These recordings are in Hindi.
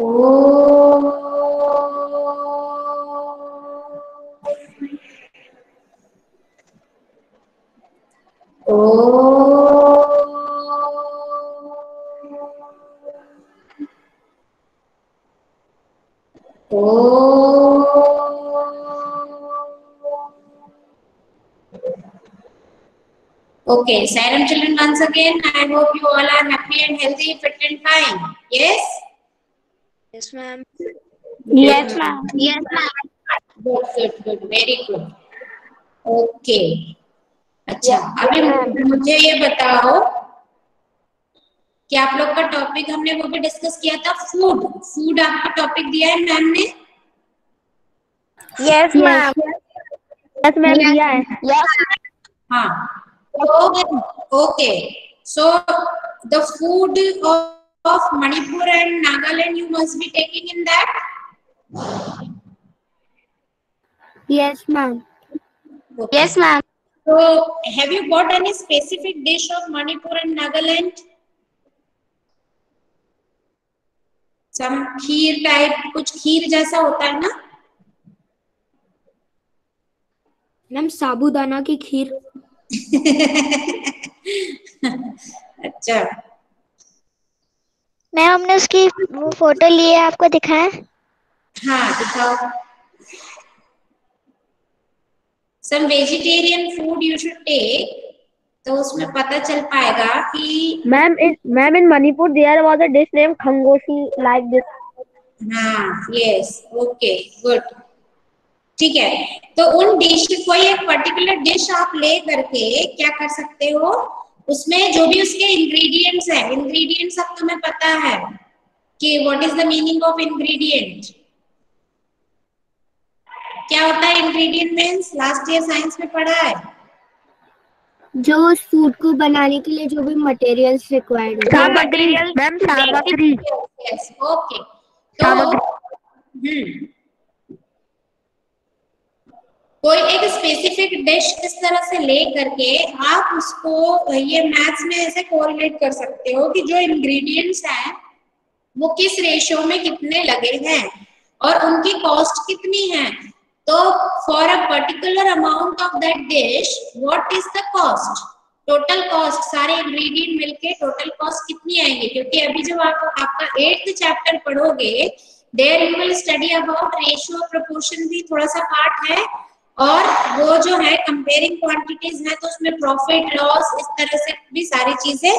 O Okay, Siren children, once again, I hope you all are happy and healthy, fit and fine. Yes? Yes, ma'am. Yes, ma'am. Yes, ma'am. Good, good, good, very good. Okay. अच्छा अभी मुझे ये बताओ कि आप लोग का टॉपिक हमने वो भी डिस्कस किया था फ़ूड फ़ूड आपका टॉपिक दिया है मैम ने Yes, ma'am. Yes, ma'am. दिया है. यस हाँ okay so the food of Manipur and Nagaland you must be taking in that Yes, ma'am. Okay. Yes, ma'am. So, have you got any specific dish of Manipur and Nagaland? Some खीर टाइप कुछ खीर जैसा होता है ना मैम साबूदाना की खीर अच्छा मैम हमने उसकी वो फ़ोटो ली है आपको दिखाया हाँ दिखाओ। Some vegetarian food you should take तो उसमें पता चल पाएगा कि ma'am in ma'am in Manipur there was a dish name Kangshoi like this हाँ यस ओके गुड ठीक है तो उन डिश कोई एक पर्टिकुलर डिश आप ले करके क्या कर सकते हो? उसमें जो भी उसके इंग्रेडिएंट्स है इंग्रेडिएंट्स अब तुम्हें पता है कि what is the meaning of ingredient क्या होता है ingredient means last year science में पढ़ा है? जो उस फ़ूड को बनाने के लिए जो भी मटेरियल्स रिक्वायर्ड सामग्री मैम सामग्री। यस ओके तो हम्म कोई एक स्पेसिफिक डिश इस तरह से ले करके आप उसको, ये मैथ्स में ऐसे कोरिलेट कर सकते हो कि जो इंग्रेडिएंट्स हैं, वो किस रेशियो में कितने लगे हैं और उनकी कॉस्ट कितनी है। तो for a particular amount of that dish what is the cost total cost सारे इंग्रेडिएंट मिलके टोटल कॉस्ट कितनी आएँगे? क्योंकि अभी जब आप, आपका एट्थ चैप्टर पढ़ोगे there you will study about ratio proportion भी थोड़ा सा पार्ट है। और वो जो है कंपेयरिंग क्वांटिटीज है तो उसमें प्रॉफिट लॉस इस तरह से भी सारी चीज़ें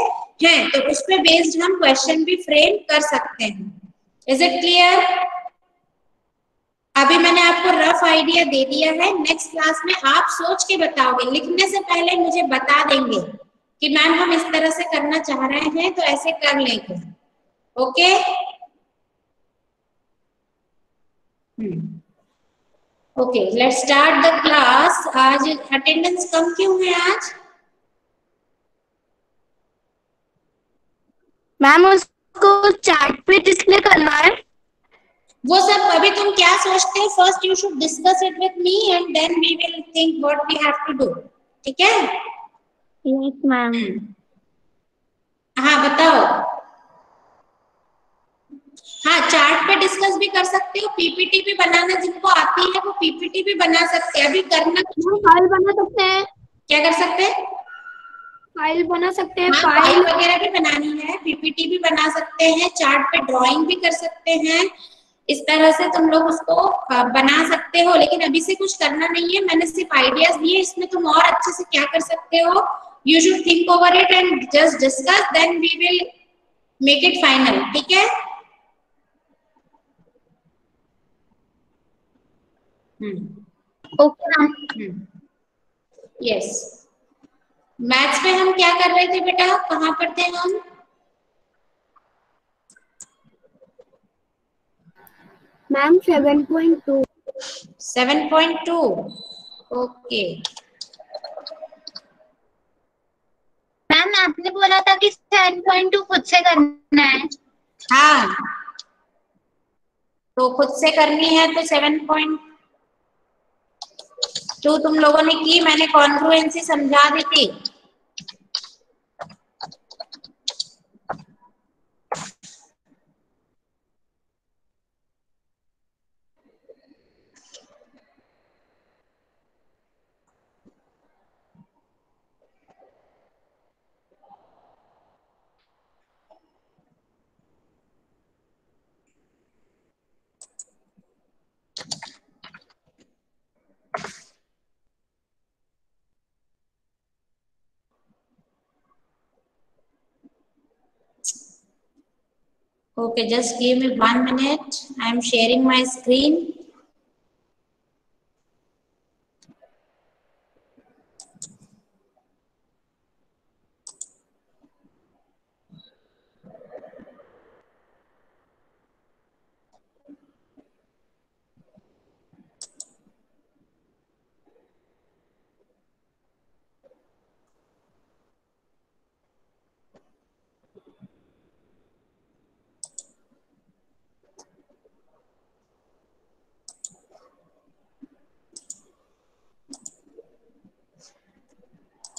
हैं। तो उस पे बेस्ड हम क्वेश्चन भी फ्रेम कर सकते हैं। इज़ इट क्लियर अभी मैंने आपको रफ आइडिया दे दिया है। नेक्स्ट क्लास में आप सोच के बताओगे। लिखने से पहले मुझे बता देंगे कि मैम हम इस तरह से करना चाह रहे हैं तो ऐसे कर लेंगे okay okay let's start the class आज अटेंडेंस कम क्यों है आज? मैम उसको चार्ट पे डिस्प्ले करना है। वो सब अभी तुम क्या सोचते हो? First you should discuss it with me and then we will think what we have to do ठीक है? यस मैम हाँ बताओ हाँ चार्ट पे डिस्कस भी कर सकते हो पीपीटी भी बनाना जिनको आती है वो पीपीटी भी बना सकते हैं। अभी करना फ़ाइल बना सकते हैं। क्या कर सकते हैं? फ़ाइल बना सकते हैं हाँ, फ़ाइल फ़ाइल वगैरह भी बनानी है पीपीटी भी बना सकते हैं चार्ट पे ड्राइंग भी कर सकते हैं। इस तरह से तुम लोग उसको बना सकते हो लेकिन अभी से कुछ करना नहीं है। मैंने सिर्फ़ आइडियाज़ दिए इसमें तुम और अच्छे से क्या कर सकते हो? You should think over it and just discuss then we will make it final ठीक है? हम्म। Okay ma'am. हम्म। यस मैथ्स में हम क्या कर रहे थे बेटा? कहाँ पढ़ते हैं हम? Ma'am seven point two. Seven point two. Okay. Ma'am आपने बोला था कि सेवन पॉइंट टू खुद से करना है। हाँ। तो खुद से करनी है तो सेवन पॉइंट जो तुम लोगों ने की मैंने कॉन्फ्रुएंसी समझा दी थी। Okay, just give me one minute. I am sharing my screen.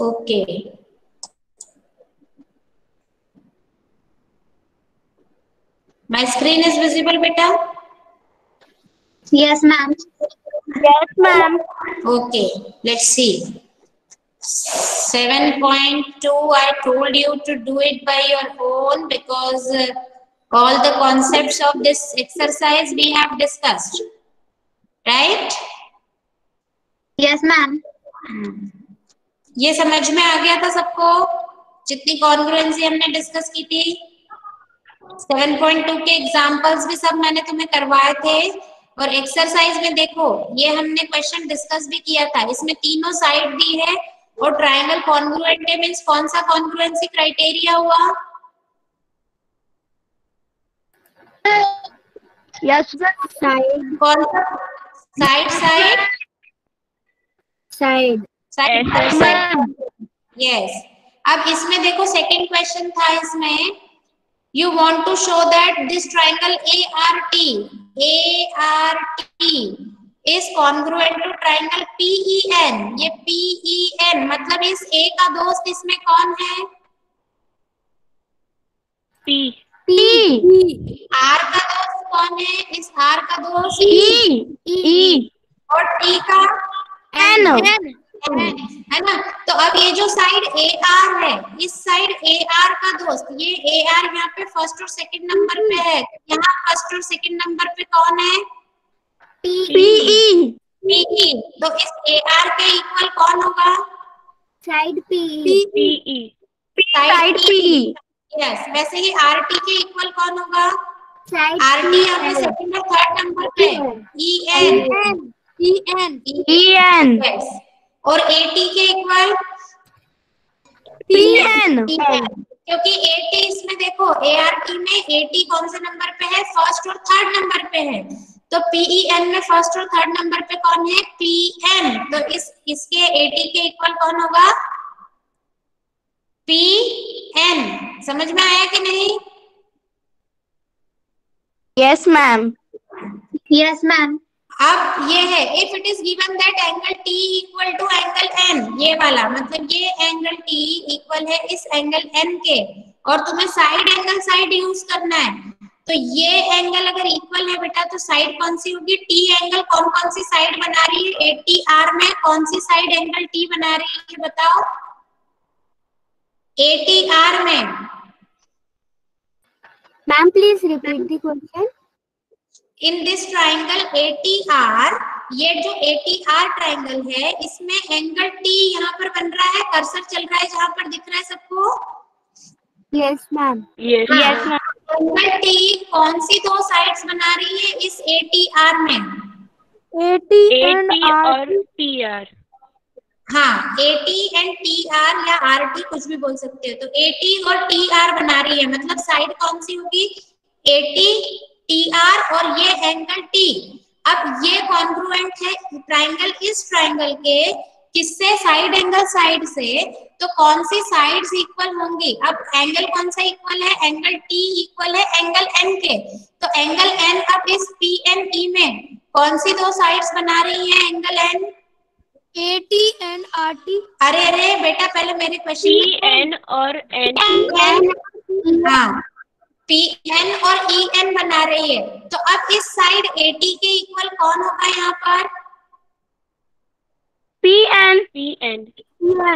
Okay. My screen is visible, beta? Yes, ma'am. Yes, ma'am. Okay, let's see. 7.2, I told you to do it by your own because uh, all the concepts of this exercise we have discussed. Right? Yes, ma'am. ये समझ में आ गया था सबको? जितनी कॉन्ग्रुएंसी हमने डिस्कस की थी। 7.2 के एग्जांपल्स भी सब मैंने तुम्हें करवाए थे। और एक्सरसाइज में देखो ये हमने क्वेश्चन डिस्कस भी किया था। इसमें तीनों साइड दी है। और ट्राइंगल कॉन्ग्रुएंट है मींस कौन सा कॉन्ग्रुएंसी क्राइटेरिया हुआ? Ma'am. Side. कौन सा? Side side Side. Side. Yes अब इसमें देखो सेकंड क्वेश्चन था इसमें you want to show that this triangle A R T A R T is congruent to triangle P E N ये पीईएन मतलब इस ए का दोस्त इसमें कौन है P. P. आर का दोस्त कौन है इस आर का दोस्त E. E. और टी का N. है ना तो अब ये जो साइड ए आर है इस साइड ए आर का दोस्त ये ए आर यहाँ पे फ़र्स्ट और सेकंड नंबर पे है यहाँ फ़र्स्ट और सेकंड नंबर पे कौन है P. E. पीई तो इस ए आर के इक्वल कौन होगा. P. E. Side P. Yes वैसे ही आर टी के इक्वल कौन होगा आर टी यहाँ पे सेकंड और थर्ड नंबर पे E N E. N. E. N. Yes और ए टी के इक्वल. N. क्योंकि एटी इसमें देखो ए आर टी में एटी कौन से नंबर पे है फ़र्स्ट और थर्ड नंबर पे है तो पीईएन में फ़र्स्ट और थर्ड नंबर पे कौन है पीएन तो इस इसके एटी के इक्वल कौन होगा पी एन समझ में आया कि नहीं Yes, ma'am. Yes, ma'am. अब ये है if it is given that angle T equal to angle N ये वाला मतलब ये एंगल टी इक्वल है इस एंगल एन के और तुम्हें साइड एंगल साइड यूज़ करना है। तो ये एंगल अगर इक्वल है बेटा तो साइड कौन सी होगी? टी एंगल कौन कौन सी साइड बना रही है? एटी आर में कौन सी साइड एंगल टी बना रही है बताओ। एटी आर में। Ma'am, please repeat the question. In this triangle A T R ये जो ए टी आर ट्राइंगल है इसमें एंगल टी यहाँ पर बन रहा है कर्सर चल रहा है जहाँ पर दिख रहा है सबको Yes, ma'am. Yes. Yes, angle T कौन सी दो साइड्स बना रही है इस ATR में AT and AT R. और TR. हाँ AT एंड आर या RT कुछ भी बोल सकते हो तो ए टी और टी आर बना रही है मतलब साइड कौन सी होगी AT आर और ये एंगल टी अब ये कॉन्ग्रुएंट है ट्राइंगल इस ट्राइंगल के किससे? साइड एंगल साइड से। तो कौन सी साइड्स इक्वल होंगी? अब एंगल कौन सा इक्वल है? एंगल T इक्वल है एंगल N के। तो एंगल एन अब इस पी एन ई में कौन सी दो साइड्स बना रही है? Angle N A T AT R T अरे अरे बेटा पहले मेरे क्वेश्चन TN और N. हाँ। पी एन और ई एन बना रही है। तो अब इस साइड एटी के इक्वल कौन होगा यहाँ पर? P N P N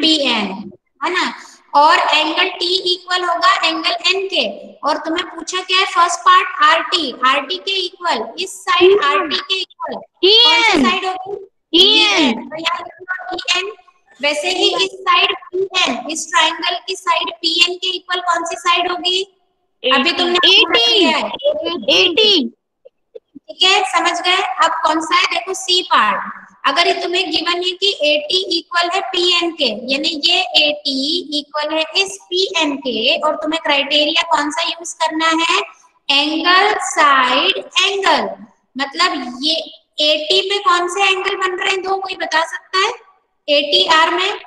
P N है ना? और एंगल टी इक्वल होगा एंगल एन के। और तुम्हें पूछा क्या है? First part R T R T के इक्वल इस साइड आर टी के इक्वल. साइड होगी? EN. तो वैसे ही इस साइड पी एन इस ट्राइंगल की साइड पी एन के इक्वल कौन सी साइड होगी? अभी तुमने एटी ठीक है समझ गए? अब कौन सा है? देखो सी पार्ट अगर ये तुम्हें गिवन है कि AT इक्वल है PN के यानी ये AT इक्वल है इस PN के और तुम्हें क्राइटेरिया कौन सा यूज़ करना है? एंगल साइड एंगल मतलब ये AT में कौन से एंगल बन रहे हैं? दो कोई बता सकता है? ATR में?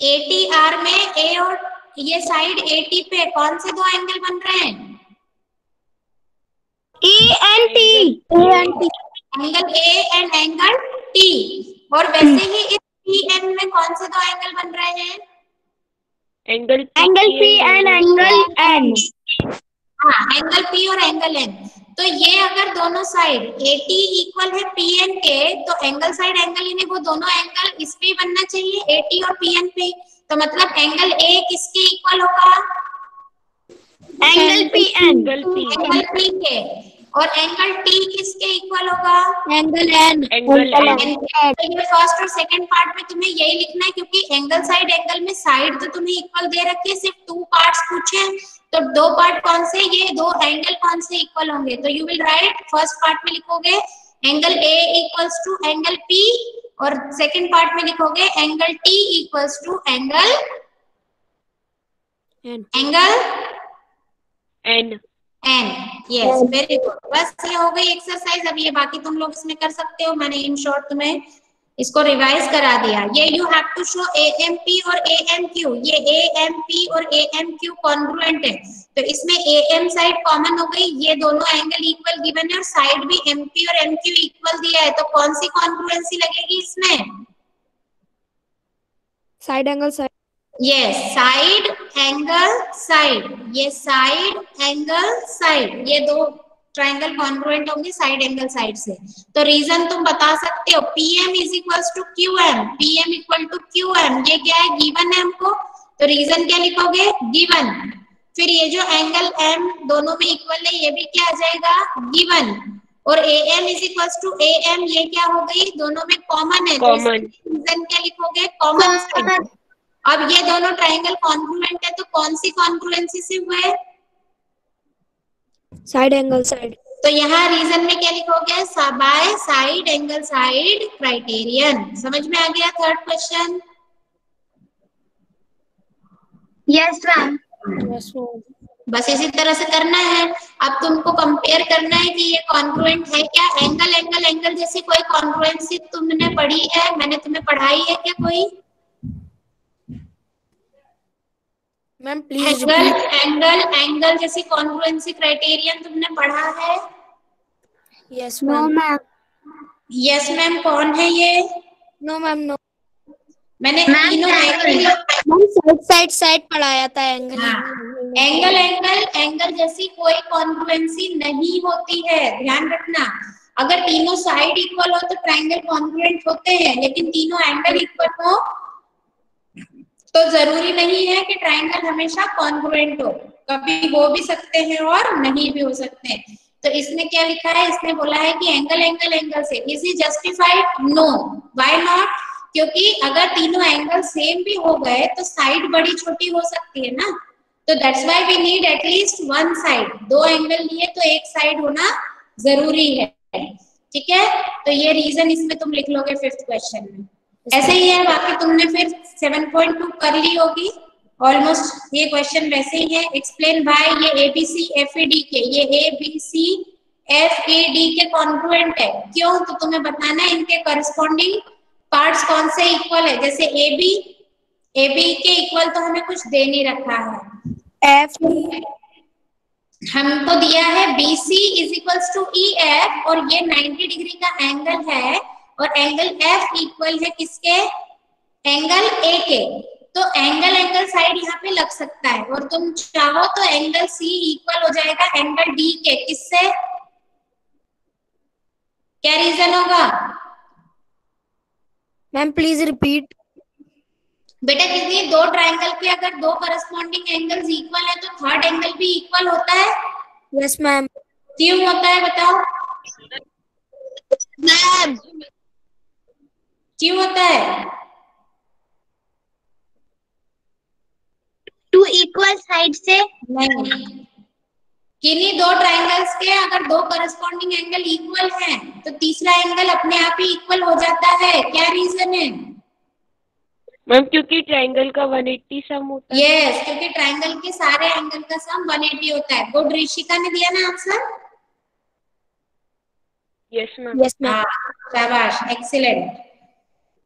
ATR में A और ये साइड AT पे कौन से दो एंगल बन रहे हैं? E N T angle A and angle T और वैसे ही इस पी एन में कौन से दो एंगल बन रहे हैं? Angle angle P and angle N हाँ एंगल पी और एंगल एन तो ये अगर दोनों साइड ए टी इक्वल है पी एन के तो एंगल साइड एंगल यानी वो दोनों एंगल इस पे बनना चाहिए ए टी और पी एन पे। तो मतलब एंगल ए किसके इक्वल होगा? Angle P N angle P के और एंगल टी किसके इक्वल होगा? एंगल एन एंगल एन तो ये फ़र्स्ट और सेकंड पार्ट में तुम्हें यही लिखना है क्योंकि एंगल साइड एंगल में साइड तो तुम्हें इक्वल दे रखी है सिर्फ़ टू पार्ट्स पूछे हैं। तो दो पार्ट कौन से? ये दो एंगल कौन से इक्वल होंगे? तो you will write first part में लिखोगे angle A equals to angle P और सेकंड पार्ट में लिखोगे angle T equals to angle angle N N yes very good बस ये हो गई एक्सरसाइज अब ये बाकी तुम लोग इसमें कर सकते हो. मैंने इन शॉर्ट तुम्हें इसको रिवाइज करा दिया। ये you have to show A M P और ए एम क्यू ये ए एम पी और ए एम क्यू कॉन्ग्रुएंट है। तो इसमें ए एम साइड कॉमन हो गई। ये दोनों एंगल इक्वल गिवन है और साइड भी एम पी और एम क्यू इक्वल दिया है। तो कौन सी कॉन्ग्रुएंसी लगेगी इसमें? साइड एंगल साइड ये साइड एंगल साइड ये साइड एंगल साइड ये दो ट्रायंगल कॉन्ग्रुएंट होंगे साइड एंगल साइड से। तो रीजन तुम बता सकते हो P M is equal to Q M P M equal to Q M ये क्या है? गिवन है हमको तो रीजन क्या लिखोगे? गिवन फिर ये जो एंगल एम दोनों में इक्वल है ये भी क्या आ जाएगा? गिवन और A M is equal to A M ये क्या हो गई? दोनों में कॉमन है. रीजन क्या लिखोगे? कॉमन अब ये दोनों ट्राइंगल कॉन्ग्रुएंट है तो कौन सी कॉन्ग्रुएंसी से हुए? साइड एंगल साइड तो यहाँ रीजन में क्या लिखोगे by side angle side criterion समझ में आ गया थर्ड क्वेश्चन यस मैम बस इसी तरह से करना है। अब तुमको कंपेयर करना है कि ये कॉन्ग्रुएंट है क्या? एंगल एंगल एंगल जैसी कोई कॉन्ग्रुएंसी तुमने पढ़ी है? मैंने तुम्हें पढ़ाई है क्या कोई? Ma'am please angle angle angle जैसी कॉन्ग्रुएंसी क्राइटेरियन तुमने पढ़ा है? Yes no ma'am yes ma'am कौन है ये? नो मैम नो मैंने तीनों angle ma'am side side side पढ़ाया था एंगल एंगल एंगल एंगल जैसी कोई कॉन्ग्रुएंसी नहीं होती है। ध्यान रखना। अगर तीनों साइड इक्वल हो तो ट्रायंगल कॉन्ग्रुएंट होते हैं लेकिन तीनों एंगल इक्वल हो तो ज़रूरी नहीं है कि ट्राइंगल हमेशा कॉन्ग्रुएंट हो। कभी हो भी सकते हैं और नहीं भी हो सकते हैं। तो इसमें क्या लिखा है? इसने बोला है कि एंगल एंगल एंगल से इज़ ही जस्टिफाइड नो व्हाई नॉट क्योंकि अगर तीनों एंगल सेम भी हो गए तो साइड बड़ी छोटी हो सकती है ना। तो that's why we need at least one side दो एंगल लिए तो एक साइड होना ज़रूरी है। ठीक है? तो ये रीजन इसमें तुम लिख लोगे फिफ्थ क्वेश्चन में। ऐसे ही है बाकी तुमने फिर 7.2 कर ली होगी। ऑलमोस्ट ये क्वेश्चन वैसे ही है। एक्सप्लेन बाय ये A B C F A D के ये A B C F A D के कॉन्ग्रुएंट है। क्यों? तो तुम्हें बताना है इनके करस्पॉन्डिंग पार्ट्स कौन से इक्वल है? जैसे ए बी ए बी के इक्वल तो हमें कुछ दे नहीं रखा है। एफ़ हमको दिया है B C is equals to E F और ये 90 डिग्री का एंगल है। और एंगल एफ़ इक्वल है किसके? एंगल ए के। तो एंगल एंगल साइड यहाँ पे लग सकता है। और तुम चाहो तो एंगल सी इक्वल हो जाएगा एंगल डी के। किससे? क्या रीजन होगा? मैम प्लीज़ रिपीट बेटा किसी दो ट्राइंगल के अगर दो करस्पॉन्डिंग एंगल्स इक्वल है तो थर्ड एंगल भी इक्वल होता है? यस मैम क्यों होता है बताओ। मैम क्यों होता है? टू इक्वल साइड से नहीं। किन्हीं दो ट्राइंगल्स के अगर दो करस्पॉन्डिंग एंगल इक्वल हैं तो तीसरा एंगल अपने आप ही इक्वल हो जाता है। क्या रीजन है? मैम क्योंकि ट्राइंगल का 180 सम होता है। यस क्योंकि ट्राइंगल के सारे एंगल का सम 180 होता है। गुड ऋषिका ने दिया ना answer yes ma'am yes ma'am शाबाश एक्सीलेंट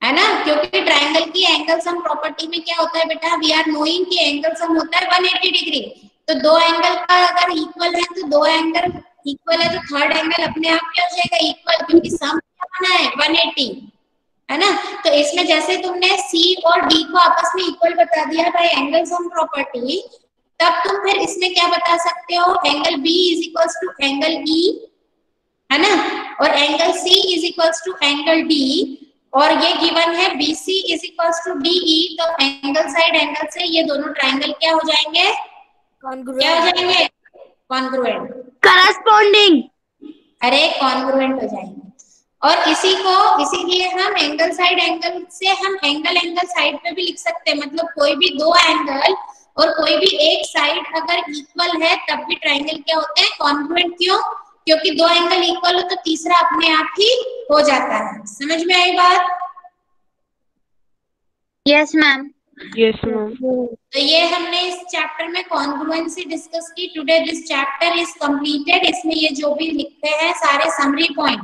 है ना? क्योंकि ट्राइंगल की एंगल सम प्रॉपर्टी में क्या होता है बेटा? वी आर नोइंग कि एंगल सम होता है 180 डिग्री तो दो एंगल का अगर इक्वल है तो दो एंगल इक्वल है तो थर्ड एंगल अपने आप क्या हो जाएगा? इक्वल क्योंकि सम बना है? 180 है ना? तो इसमें जैसे तुमने सी और डी को आपस में इक्वल बता दिया बाय एंगल सम प्रॉपर्टी तब तुम फिर इसमें क्या बता सकते हो? Angle B is equals to angle E. है ना? और angle C is equals to angle D. और ये गिवन है BC is equals to DE तो एंगल साइड एंगल से ये दोनों ट्राइंगल क्या हो जाएँगे? क्या हो जाएँगे? कॉन्ग्रुएंट करस्पॉन्डिंग अरे कॉन्ग्रुएंट हो जाएँगे। और इसी को इसीलिए हम एंगल साइड एंगल से हम एंगल एंगल साइड पे भी लिख सकते हैं। मतलब कोई भी दो एंगल और कोई भी एक साइड अगर इक्वल है तब भी ट्राइंगल क्या होते हैं? कॉन्ग्रुएंट क्यों? क्योंकि दो एंगल इक्वल हो तो तीसरा अपने आप ही हो जाता है। समझ में आई बात? यस मैम यस मैम तो ये हमने इस चैप्टर में कॉन्ग्रुएंसी डिस्कस की। Today this chapter is completed इसमें ये जो भी लिखते हैं सारे समरी पॉइंट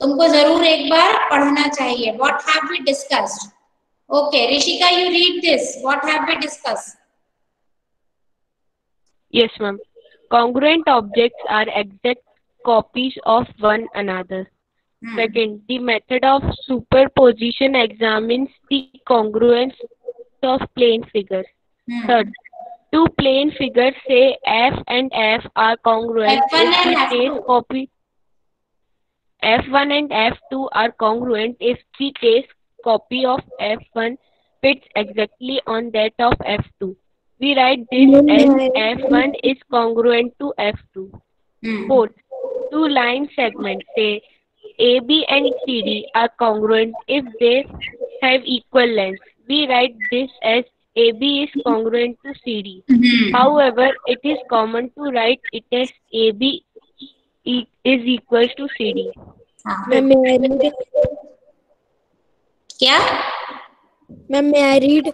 तुमको ज़रूर एक बार पढ़ना चाहिए। What have we discussed okay Rishika you read this what have we discussed Yes, ma'am. Congruent objects are exact copies of one another. Hmm. Second, the method of superposition examines the congruence of plane figures. Hmm. Third, two plane figures say F and F are congruent F1 if and the F2. trace copy F1 and F2 are congruent if the trace copy of F1 fits exactly on that of F2. We write this hmm. as F1 is congruent to F2. Fourth, Two line segments, say AB and CD, are congruent if they have equal length. We write this as AB is congruent to CD. Mm-hmm. However, it is common to write it as AB is equal to CD. Ah. Ma'am, may I read? Yeah? Ma'am, may I read?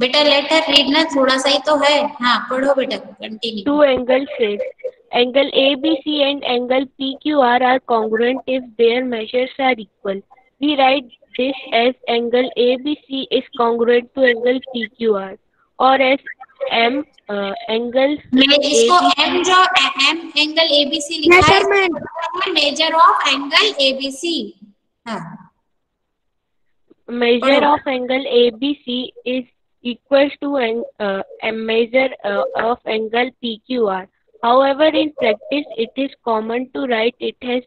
बेटा लेटर रीड ना थोड़ा सा ही तो है। हाँ पढ़ो बेटा continue two angle face angle A B C and angle P Q R are congruent if their measures are equal we write this as angle A B C is congruent to angle P Q R और एज एम एंगल एम जो M angle A B C लिखा measure of angle A B C measure of angle A B C is equals to an uh, a measure uh, of angle PQR. However, in practice, it is common to write it as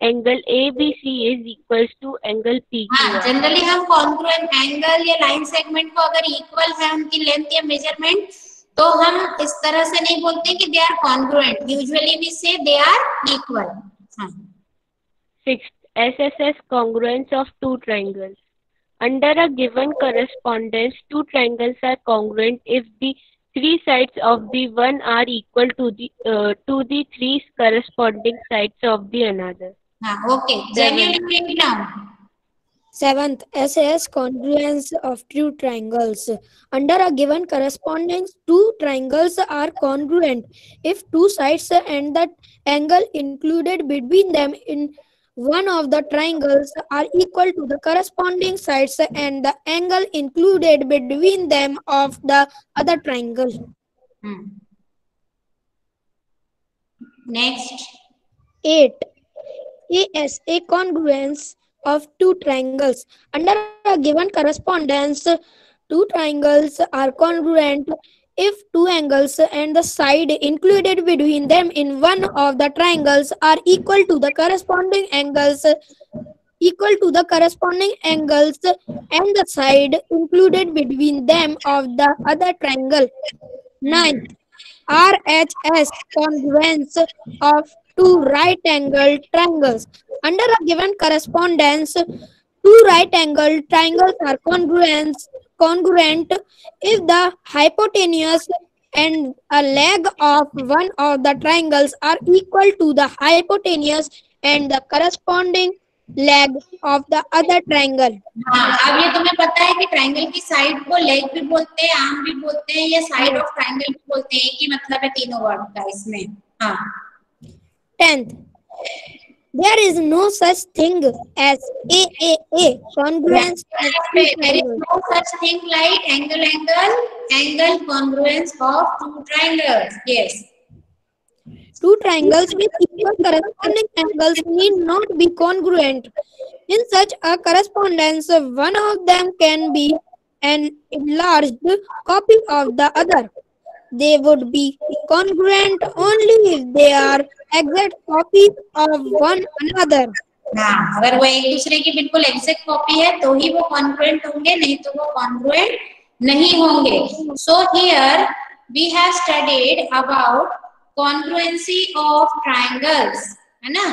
angle ABC is equals to angle हाँ PQR. जनरली हम कॉन्ग्रुएंट एंगल या लाइन सेगमेंट को अगर इक्वल है उनकी लेंथ या मेज़रमेंट तो हम इस तरह से नहीं बोलते कि they are congruent usually we say they are equal हाँ Sixth, SSS congruence of two triangles. Under a given correspondence, two triangles are congruent if the three sides of the one are equal to the uh, to the three corresponding sides of the another. Ah, okay. Then you read now. Seventh, SS congruence of two triangles. Under a given correspondence, two triangles are congruent if two sides and the angle included between them in one of the triangles are equal to the corresponding sides and the angle included between them of the other triangle. Hmm. Next. 8. A a congruence of two triangles. Under a given correspondence, two triangles are congruent if two angles and the side included between them in one of the triangles are equal to the corresponding angles equal to the corresponding angles and the side included between them of the other triangle. Ninth, RHS congruence of two right angle triangles. Under a given correspondence, two right angle triangles are congruent, congruent if the hypotenuse and a leg of one of the triangles are equal to the hypotenuse and the corresponding leg of the other triangle. हाँ अब ये तुम्हें पता है कि ट्रायंगल की साइड को लेग भी बोलते हैं आर्म भी बोलते हैं या साइड ऑफ़ ट्रायंगल भी बोलते हैं एक ही मतलब है तीनों वर्ड का इसमें हाँ Tenth, there is no such thing as AAA congruence there is no such thing like angle angle angle congruence of two triangles. Yes. Two triangles with equal corresponding angles need not be congruent. In such a correspondence, one of them can be an enlarged copy of the other. They would be congruent only if they are another. हाँ अगर वो एक दूसरे की बिल्कुल एग्जैक्ट कॉपी है तो ही वो कॉन्ग्रुएंट होंगे, नहीं तो वो कॉन्ग्रुएंट नहीं होंगे। So here we have studied about congruency of triangles है ना?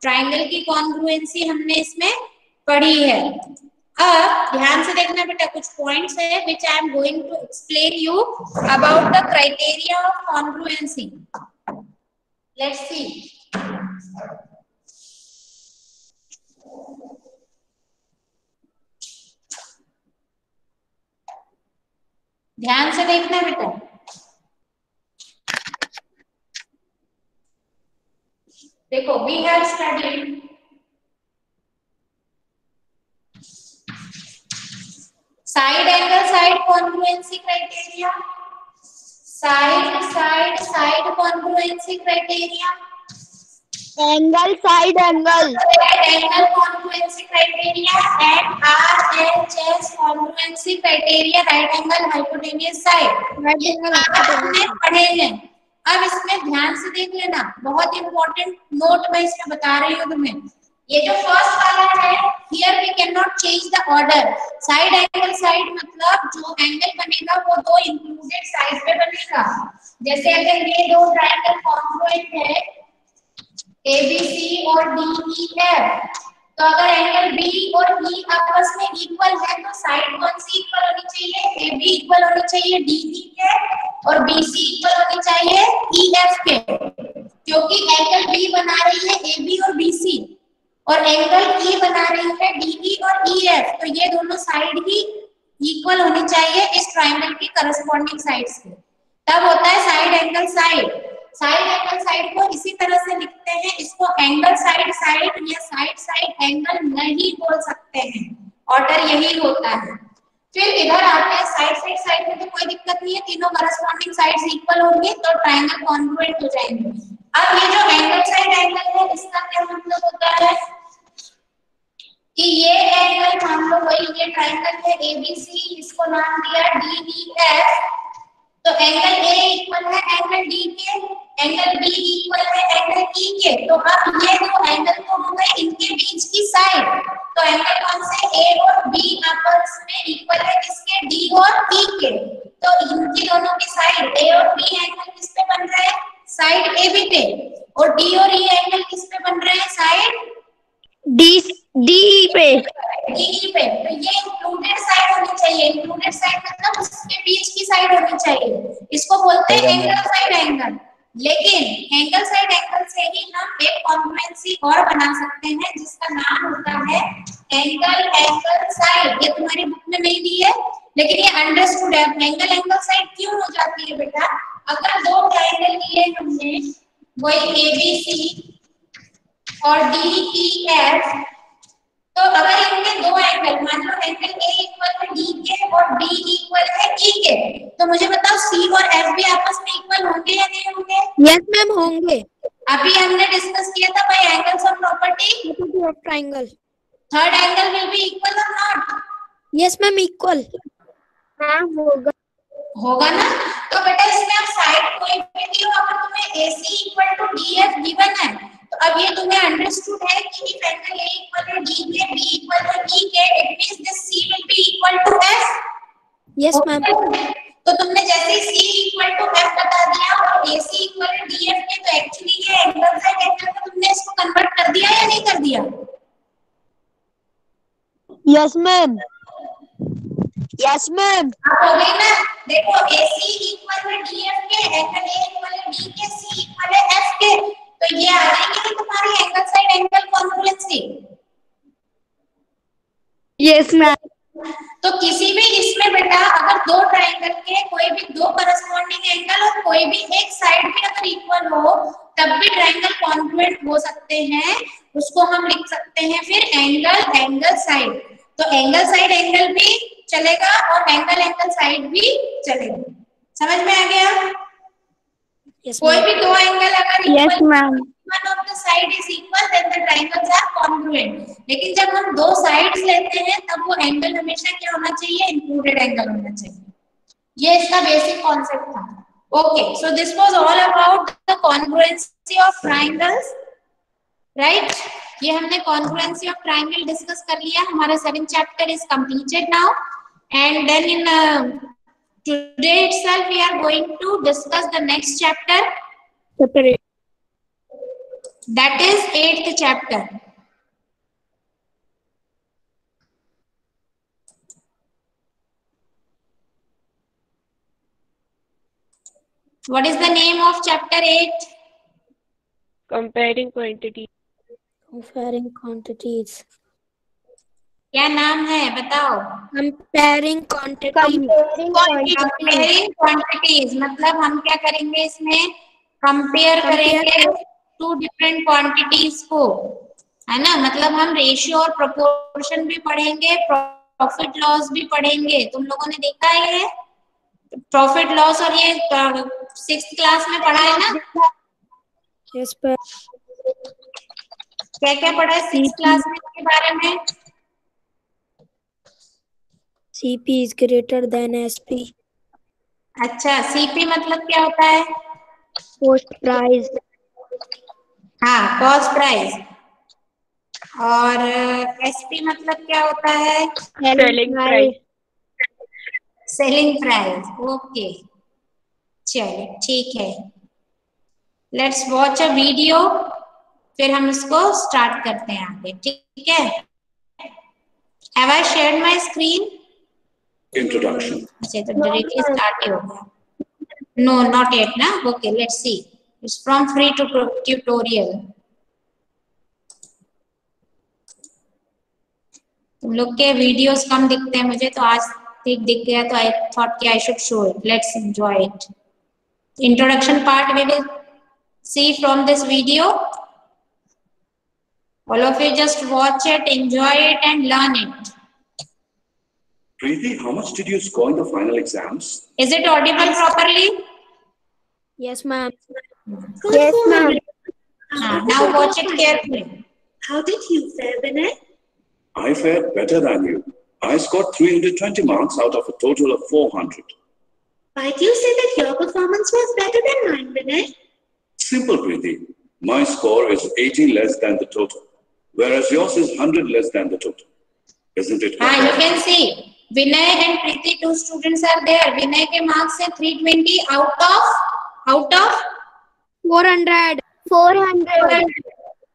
ट्राइंगल की कॉन्ग्रुएंसी हमने इसमें पढ़ी है। अब ध्यान से देखना बेटा, कुछ पॉइंट्स है which I am going to explain you about the criteria of congruency let's see ध्यान से देखना बेटा। देखो we have studied side angle side congruency criteria side side side confluency criteria angle side angle angle confluency criteria and R H S confluency criteria right angle hypotenuse side right पढ़े हैं अब इसमें ध्यान से देख लेना। बहुत इंपॉर्टेंट नोट मैं इसमें बता रही हूँ तुम्हें। ये जो फ़र्स्ट वाला है here we can not change the order side angle side मतलब जो एंगल बनेगा वो दो इंक्लूडेड साइड पे बनेगा. जैसे अगर ये दो ट्रायंगल कॉन्ग्रुएंट है ए बी सी और डी ई एफ़ तो अगर एंगल बी और ई e आपस में इक्वल है तो साइड कौन सी इक्वल होनी चाहिए? ए बी इक्वल होनी चाहिए डी ई के, और बी सी इक्वल होनी चाहिए ई एफ़ के. क्योंकि एंगल बी बना रही है ए बी और बी सी और एंगल ई बना रही है डी ई और ई एफ़ तो ये दोनों साइड ही इक्वल होनी चाहिए इस ट्राइंगल की करस्पॉन्डिंग साइड के. तब होता है side angle side side angle side को इसी तरह से लिखते हैं, इसको एंगल साइड साइड या साइड साइड एंगल नहीं बोल सकते हैं. ऑर्डर यही होता है. फिर इधर आते हैं साइड साइड साइड में तो कोई दिक्कत नहीं है, तीनों करस्पॉन्डिंग साइड्स इक्वल होंगे तो ट्राइंगल कॉन्ग्रुएंट हो जाएँगे. अब ये जो एंगल साइड एंगल है, इसका क्या मतलब होता है? कि ये एंगल हम लोग वही ये ट्रायंगल है एबीसी इसको नाम दिया डीईएफ तो एंगल ए इक्वल है एंगल डी के एंगल बी इक्वल है एंगल ई के तो अब ये दो एंगल तो हो गए इनके बीच की साइड तो एंगल कौन से? ए और बी आपस में इक्वल है किसके? डी और ई के तो इनकी दोनों की साइड ए और बी एंगल किस पे बन रहे हैं? साइड ए बी पे। और डी और ई एंगल किस पे बन रहे हैं? साइड डी डी पे। डी पे। तो ये इंक्लूडेड साइड होनी चाहिए। इंक्लूडेड साइड मतलब उसके बीच की साइड होनी चाहिए। इसको बोलते हैं एंगल साइड एंगल लेकिन एंगल साइड एंगल से ही हम एक कॉन्ग्रुएंसी और बना सकते हैं जिसका नाम होता है एंगल एंगल साइड ये तुम्हारी बुक में नहीं दी है लेकिन ये अंडरस्टूड है। एंगल एंगल साइड क्यों हो जाती है बेटा? अगर दो ट्राइंगल लिए हमने वही ए बी सी और डी ई एफ़ तो अगर इनके दो एंगल मान लो एंगल ए इक्वल है डी के और डी इक्वल है ई के तो मुझे बताओ सी और एफ़ भी आपस में इक्वल होंगे या नहीं होंगे Yes, ma'am, होंगे. अभी हमने डिस्कस किया था by angles of property of triangle. Third angle will be equal और नॉट Yes, ma'am, equal. हाँ होगा होगा ना तो बेटा इसमें आप साइड कोई भी दी हो अगर तुम्हें AC equal to DF given है तो अब ये तुम्हें अंडरस्टूड है कि if angle A equal to D के बी इक्वल टू E के it means this C will be equal to F. Yes ma'am तो तुमने जैसे ही सी इक्वल टू एफ़ बता दिया और A C equal to D F के तो एक्चुअली ये एंगल है एंगल को तुमने इसको कन्वर्ट कर दिया या नहीं कर दिया? यस मैम यस मैम आप हो गई ना? देखो A C equal to D F के angle A equal to D के सी इक्वल टू एफ़ के। तो ये आ जाएँगे तुम्हारी angle side angle confluency yes ma'am तो किसी भी इसमें बेटा अगर दो ट्राइंगल के कोई भी दो करस्पॉन्डिंग एंगल और कोई भी एक साइड भी अगर इक्वल हो तब भी ट्राइंगल कॉन्फ्लुएंट हो सकते हैं। उसको हम लिख सकते हैं फिर एंगल एंगल साइड तो एंगल साइड एंगल भी चलेगा और एंगल एंगल साइड भी चलेगा। समझ में आ गया? Yes, कोई. भी दो एंगल अगर Yes, ma'am. one of the side is equal then the triangles are congruent. लेकिन जब हम दो sides लेते हैं तब वो एंगल हमेशा क्या होना चाहिए? इंक्लूडेड एंगल होना चाहिए. ये इसका बेसिक कॉन्सेप्ट था. Okay so this was all about the congruency of triangles right ये हमने कॉन्ग्रुएंसी ऑफ़ ट्रायंगल डिस्कस कर लिया. हमारा seven chapter is completed now and then in today itself we are going to discuss the next chapter Chapter eight. that is eighth chapter what is the name of chapter 8 Comparing quantities. Comparing quantities. क्या नाम है बताओ। Comparing quantities. कंपेयरिंग क्वांटिटीज मतलब हम क्या करेंगे इसमें? कंपेयर करेंगे टू डिफरेंट क्वांटिटीज को है ना? मतलब हम रेशियो और प्रोपोर्शन भी पढ़ेंगे प्रॉफिट लॉस भी पढ़ेंगे। तुम लोगों ने देखा है ये? प्रॉफिट लॉस और ये सिक्स क्लास में पढ़ा है ना? Yes, क्या क्या पढ़ा है? सिक्स क्लास में इसके बारे में? CP is greater than SP. अच्छा सीपी मतलब क्या होता है? Post price. हाँ कॉस्ट प्राइस और एसपी मतलब क्या होता है? Selling price. Selling price okay चलिए ठीक है. लेट्स वॉच अ वीडियो फिर हम इसको स्टार्ट करते हैं आगे. ठीक है? Have I shared my screen Introduction. No not yet ना okay let's see it's from free to tutorial तुम लोग के वीडियोस कम दिखते हैं मुझे तो आज ठीक दिख गया तो आई थॉट कि I should show it let's enjoy it introduction part we will see from this video all of you just watch it, enjoy it and learn it. Preeti, how much did you score in the final exams? is it audible properly Yes, ma'am. yes ma'am now watch it carefully How did you fare, Vinay? I fared better than you. I scored 320 marks out of a total of 400. Why do you say that your performance was better than mine, Vinay? Simple, Preeti. My score is 80 less than the total, whereas yours is 100 less than the total. Isn't it? Ah, you can see Vinay and Preeti two students are there Vinay के marks है 320 out of out of 400. 400.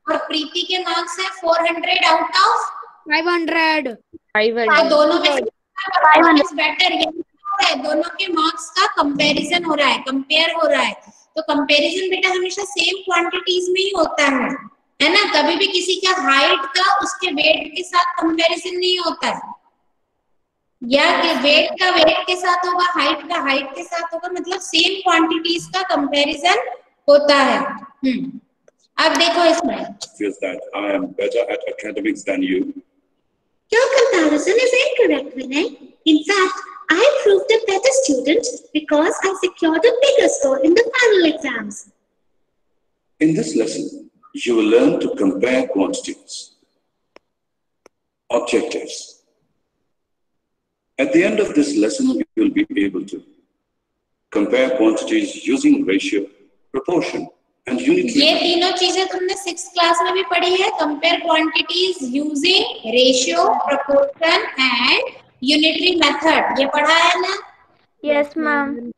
और प्रीति के मार्क्स है 400 आउट ऑफ़ 500. Five तो hundred. दोनों में परफॉर्मेंस बेटर ये हो रहा है दोनों के मार्क्स का कंपैरिजन हो रहा है कंपेयर हो रहा है तो कंपैरिजन बेटा हमेशा सेम क्वांटिटीज में ही होता है है ना कभी भी किसी का हाइट का उसके वेट के साथ कंपैरिजन नहीं होता है या कि वेट का वेट के साथ होगा हाइट का हाइट के साथ होगा मतलब सेम क्वांटिटीज का कंपैरिजन होता है हम्म अब देखो इसमें Feels that I am better at academics than you. Your comparison is incorrect, Vinay. In fact, I proved a better student because I secured a bigger score in the final exams. In this lesson, you will learn to compare quantities. Objectives. At the end of this lesson, you will be able to compare quantities using ratio, proportion, and unitary. ये तीनों चीजें तुमने सिक्स क्लास में भी पढ़ी है compare quantities using ratio proportion and unitary method ये पढ़ा है ना Yes, ma'am.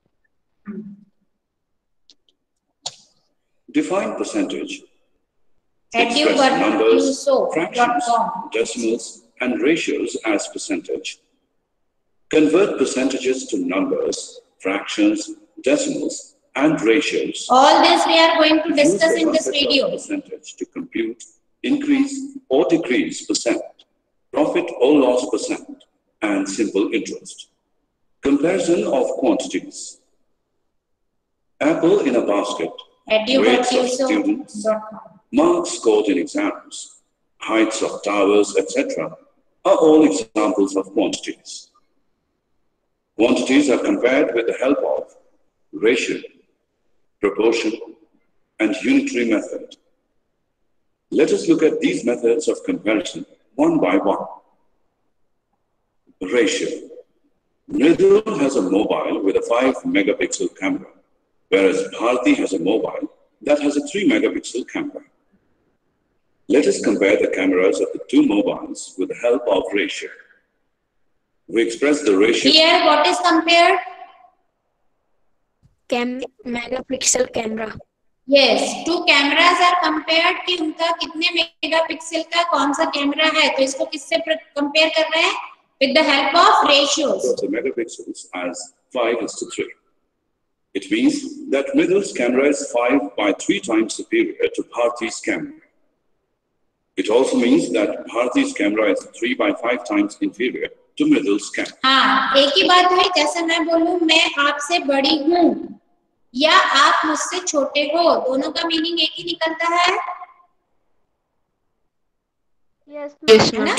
Define percentage. Edu Express what you numbers, saw dot fractions, com decimals, and ratios as percentage. Convert percentages to numbers, fractions, decimals, and ratios. all this we are going to discuss in this video Percentage to compute, increase or decrease percent, profit or loss percent, and simple interest. Comparison of quantities. Apple in a basket, Grades of students. marks scored in exams, heights of towers, etc., are all examples of quantities. Quantities are compared with the help of ratio, proportion, and unitary method. Let us look at these methods of comparison one by one. Ratio. Mridul has a mobile with a 5 megapixel camera, whereas Bharti has a mobile that has a 3 megapixel camera. Let us compare the cameras of the two mobiles with the help of ratio. We express the ratio Here, what is compared? cam megapixel camera Yes, two cameras are compared कि उनका कितने मेगापिक्सल का कौन सा कैमरा है तो इसको किससे कंपेयर कर रहे हैं with the help of ratios. of the megapixels as 5 is to 3. It means that Mridul's camera is 5 by 3 times superior to Bharti's camera. It also means that Bharti's camera is 3 by 5 times inferior camera. हाँ एक ही बात है जैसे मैं बोलूँ मैं आपसे बड़ी हूँ या आप मुझसे छोटे हो दोनों का मीनिंग एक ही निकलता है? है ना?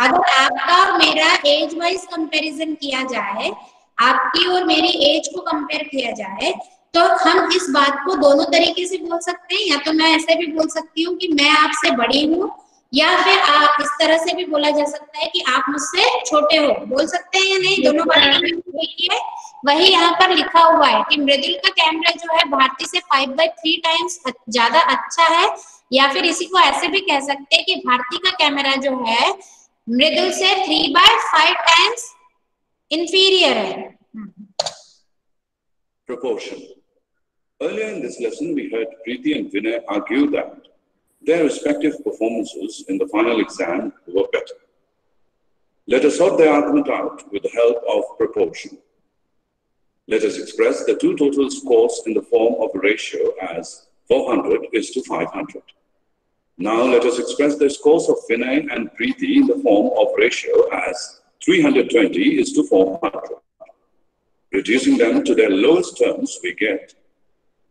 अगर आपका और मेरा एज वाइज कंपैरिजन किया जाए आपकी और मेरी एज को कंपेयर किया जाए तो हम इस बात को दोनों तरीके से बोल सकते हैं या तो मैं ऐसे भी बोल सकती हूँ कि मैं आपसे बड़ी हूँ या फिर आप इस तरह से भी बोला जा सकता है कि आप मुझसे छोटे हो। बोल सकते हैं या नहीं? दोनों बातें है। वही यहाँ पर लिखा हुआ है कि मृदुल का कैमरा जो है भारती से फाइव बाई थ्री टाइम्स ज़्यादा अच्छा है। या फिर इसी को ऐसे भी कह सकते हैं कि भारती का कैमरा जो है मृदुल से three by five times inferior है। Proportion. Earlier in this lesson, we heard Preeti and Vinay argue that their respective performances in the final exam were better. Let us sort their argument out with the help of proportion. Let us express the two total scores in the form of a ratio as 400 is to 500. Now let us express the scores of Vinay and Preeti in the form of ratio as 320 is to 400. Reducing them to their lowest terms, we get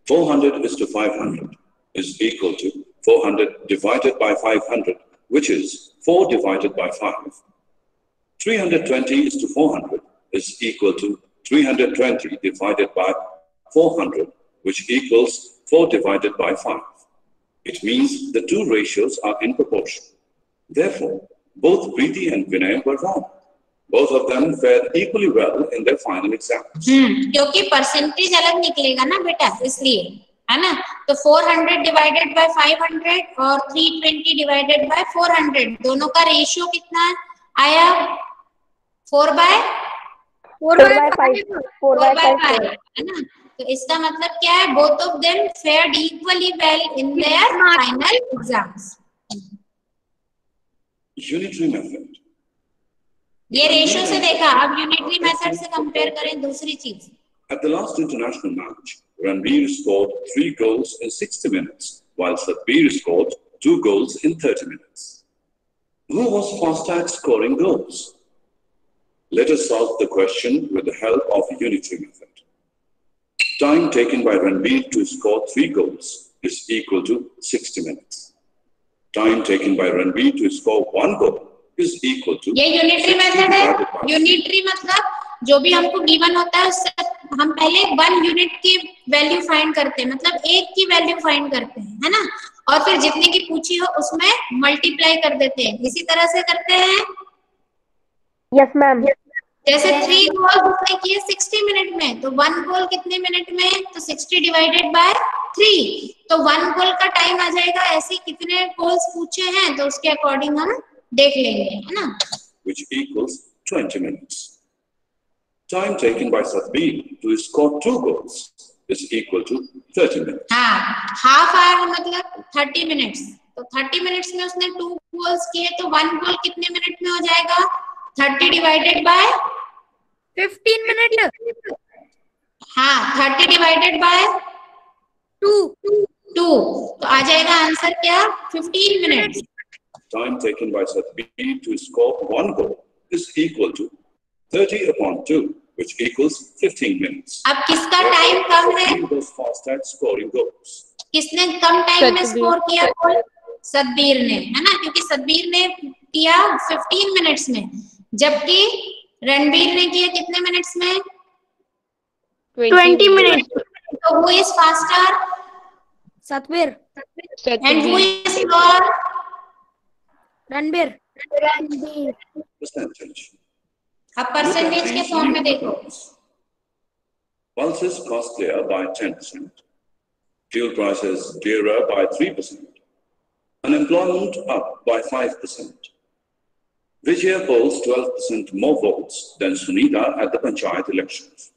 400 is to 500 is equal to 400 divided by 500, which is 4 divided by 5. 320 is to 400 is equal to 320 divided by 400, which equals 4 divided by 5. It means the two ratios are in proportion. Therefore, both Preeti and Vinay were wrong. Both of them fared equally well in their final exams. हम्म क्योंकि परसेंटेज अलग निकलेगा ना बेटा इसलिए है ना? तो 400 डिवाइडेड बाय 500 और 320 डिवाइडेड बाय 400 दोनों का रेशियो कितना आया? 4 by four by five 4 by 5 है ना? तो इसका मतलब क्या है? Both of them fared equally well in their final exams Unitary method. ये रेशियो से देखा अब यूनिटरी मेथड से कंपेयर करें दूसरी चीज़। At the last international match, Ranbir scored three goals in 60 minutes, while Satbir scored two goals in 30 minutes. Who was faster at scoring goals? Let us solve the question with the help of a unitary method. Time taken by Ranbir to score three goals is equal to 60 minutes. Time taken by Ranbir to score one goal is equal to ये यूनिटरी 60 मेथड है divided by यूनिटरी मतलब जो भी हमको गिवन होता है उससे हम पहले वन यूनिट की वैल्यू फाइंड करते हैं मतलब एक की वैल्यू फाइंड करते हैं है ना? और फिर जितने की पूछी हो उसमें मल्टीप्लाई कर देते हैं। इसी तरह से करते हैं? यस मैम जैसे थ्री गोल उसने किए सिक्सटी मिनट में तो वन गोल कितने मिनट में तो सिक्सटी डिवाइडेड बाय थ्री तो वन गोल का टाइम आ जाएगा ऐसे कितने गोल्स पूछे हैं तो उसके अकॉर्डिंग हम देख लेंगे है ना? Which equals 20 minutes. Time taken by Satbir to score two goals is equal to 30 minutes. हाँ हाफ़ आवर मतलब थर्टी मिनट्स तो थर्टी मिनट्स में उसने टू गोल्स किए तो वन गोल कितने मिनट में हो जाएगा? Thirty divided by fifteen minute हाँ thirty divided by two two तो आ जाएगा आंसर क्या? Fifteen minutes time taken by Satbir to score one goal is equal to 30 upon 2, which equals 15 minutes. अब किसका टाइम कम है fast at scoring goals. किसने कम टाइम में सतबीर। स्कोर किया गोल सतबीर ने है ना क्योंकि सतबीर ने किया 15 मिनट्स में जबकि रणबीर ने किया कितने मिनट्स में 20 minutes. तो who is faster Satvir, and who. Is slower Ranbir, Percentage. अब परसेंटेज के फॉर्म में देखो Pulses costlier by 10%. Fuel prices dearer by 3%. Unemployment up by 5%. Vijay polls 12% more votes than Sunita at the Panchayat elections.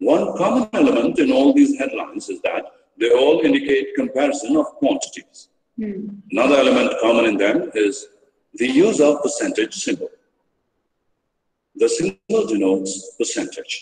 One common element in all these headlines is that they all indicate comparison of quantities. Another element common in them is the use of percentage symbol. The symbol denotes percentage.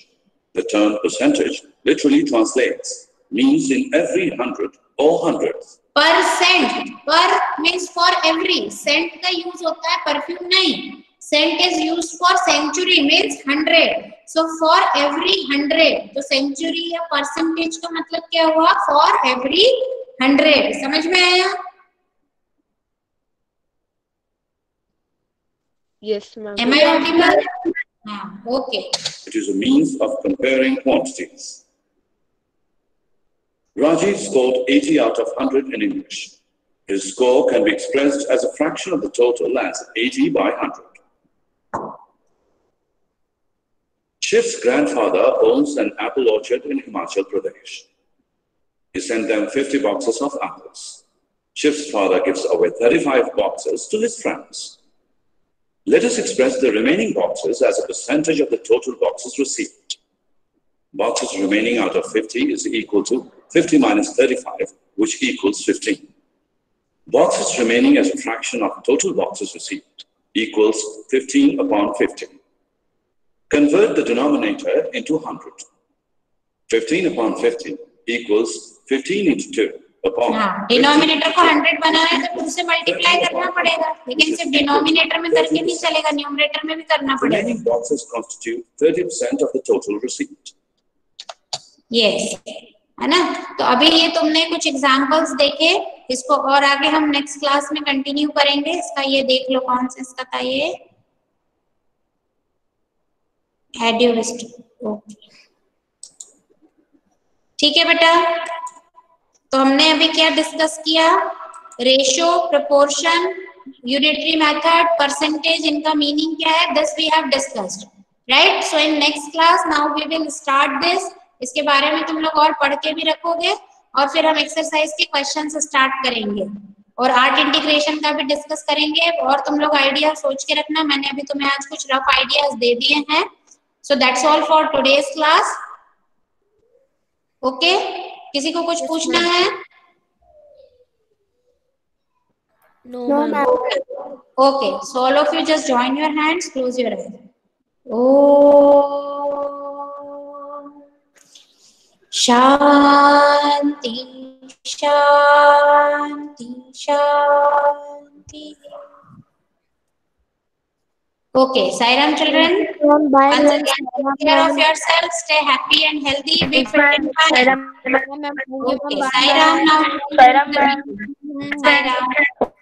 The term percentage literally translates, means in every hundred or hundredth. Percent per means for every cent का यूज़ होता है परफ्यूम नहीं. Cent is use for century means hundred so for every hundred तो सेंचुरी या परसेंटेज का मतलब क्या हुआ? फॉर एवरी हंड्रेड समझ में आया? Yes, ma'am. Am I audible Ah, okay. It is a means of comparing quantities. Raji scored 80 out of 100 in English. His score can be expressed as a fraction of the total as 80 by 100. Shiv's grandfather owns an apple orchard in Himachal Pradesh. He sent them 50 boxes of apples. Shiv's father gives away 35 boxes to his friends. Let us express the remaining boxes as a percentage of the total boxes received. Boxes remaining out of 50 is equal to 50 minus 35, which equals 15. Boxes remaining as a fraction of total boxes received equals 15 upon 50. Convert the denominator into 100. 15 upon 50 equals 15 into 2 upon हाँ 50. डिनोमिनेटर को हंड्रेड बनाना है तो टू से मल्टीप्लाई करना पड़ेगा। लेकिन सिर्फ़ डिनोमिनेटर में करके नहीं चलेगा न्यूमरेटर में भी करना पड़ेगा। Boxes constitute 30% of the total received. Yes है ना? तो अभी ये तुमने कुछ एग्जांपल्स देखे इसको और आगे हम नेक्स्ट क्लास में कंटिन्यू करेंगे। इसका ये देख लो कौन सा इसका था ये। एड्यूरिस्ट ओके ठीक है बेटा? तो हमने अभी क्या डिस्कस किया? Ratio proportion unitary method percentage इनका मीनिंग क्या है? This we have discussed right so in next class now we will start this इसके बारे में तुम लोग और पढ़ के भी रखोगे और फिर हम एक्सरसाइज के क्वेश्चन स्टार्ट करेंगे और आर्ट इंटीग्रेशन का भी डिस्कस करेंगे और तुम लोग आइडिया सोच के रखना। मैंने अभी तुम्हें आज कुछ रफ आइडियाज़ दे दिए हैं। So that's all for today's class okay किसी को कुछ पूछना है? Okay soul of you just join your hand close your hand ओ शांति शांति शांति Okay, Sairam children. Once again, take care of yourself. Stay happy and healthy. Be fit and fine. Okay. Sairam now. Sairam. Sairam.